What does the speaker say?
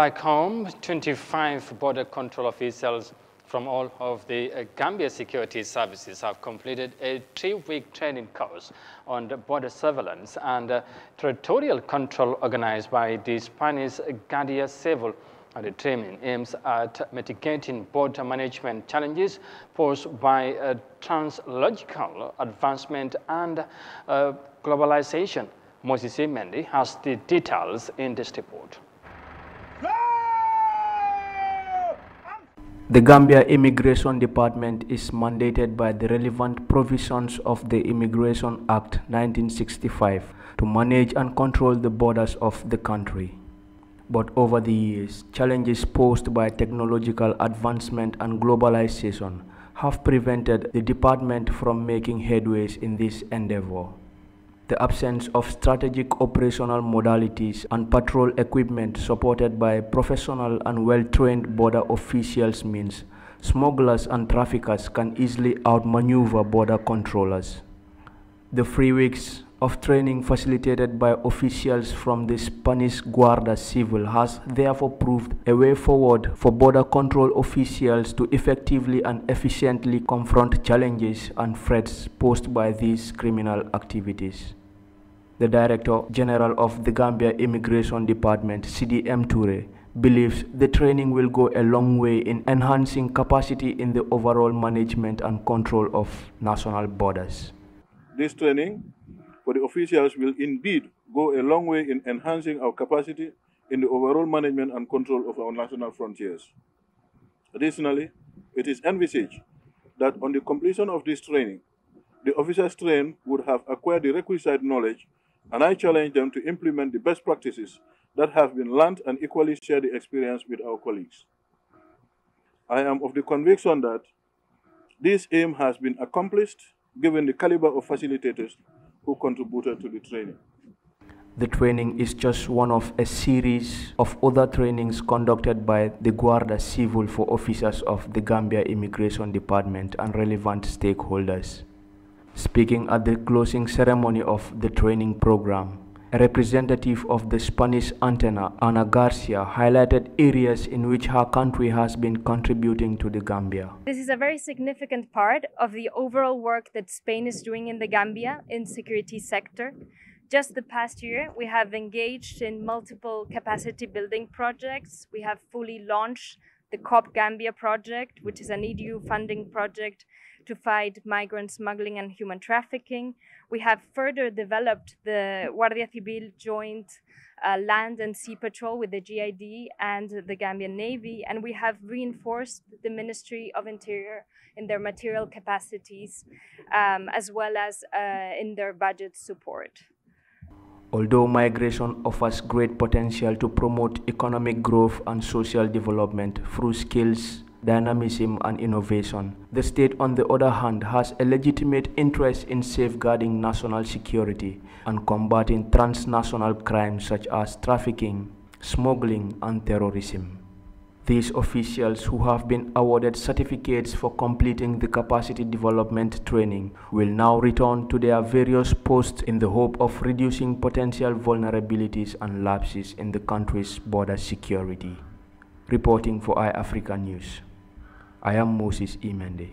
Back home, 25 border control officials from all of the uh, Gambia security services have completed a three-week training course on border surveillance and uh, territorial control organized by the Spanish Guardia Civil. The training aims at mitigating border management challenges posed by uh, translogical advancement and uh, globalization. Moses Mendy has the details in this report. The Gambia Immigration Department is mandated by the relevant provisions of the Immigration Act 1965 to manage and control the borders of the country. But over the years, challenges posed by technological advancement and globalization have prevented the department from making headways in this endeavor. The absence of strategic operational modalities and patrol equipment supported by professional and well-trained border officials means smugglers and traffickers can easily outmaneuver border controllers. The three weeks of training facilitated by officials from the Spanish Guardia Civil has therefore proved a way forward for border control officials to effectively and efficiently confront challenges and threats posed by these criminal activities. The Director General of the Gambia Immigration Department, CDM Toure, believes the training will go a long way in enhancing capacity in the overall management and control of national borders. This training for the officials will indeed go a long way in enhancing our capacity in the overall management and control of our national frontiers. Additionally, it is envisaged that on the completion of this training, the officers trained would have acquired the requisite knowledge, and I challenge them to implement the best practices that have been learned and equally share the experience with our colleagues. I am of the conviction that this aim has been accomplished given the caliber of facilitators who contributed to the training. The training is just one of a series of other trainings conducted by the Guardia Civil for officers of the Gambia Immigration Department and relevant stakeholders. Speaking at the closing ceremony of the training program, representative of the Spanish antenna, Ana Garcia, highlighted areas in which her country has been contributing to the Gambia. This is a very significant part of the overall work that Spain is doing in the Gambia in security sector. Just the past year, we have engaged in multiple capacity building projects. We have fully launched the COP Gambia project, which is an EDU funding project to fight migrant smuggling and human trafficking. We have further developed the Guardia Civil joint uh, land and sea patrol with the GID and the Gambian Navy, and we have reinforced the Ministry of Interior in their material capacities um, as well as uh, in their budget support. Although migration offers great potential to promote economic growth and social development through skills, dynamism, and innovation, the state, on the other hand, has a legitimate interest in safeguarding national security and combating transnational crimes such as trafficking, smuggling, and terrorism. These officials who have been awarded certificates for completing the capacity development training will now return to their various posts in the hope of reducing potential vulnerabilities and lapses in the country's border security. Reporting for Eye Africa News, I am Moses Mendy.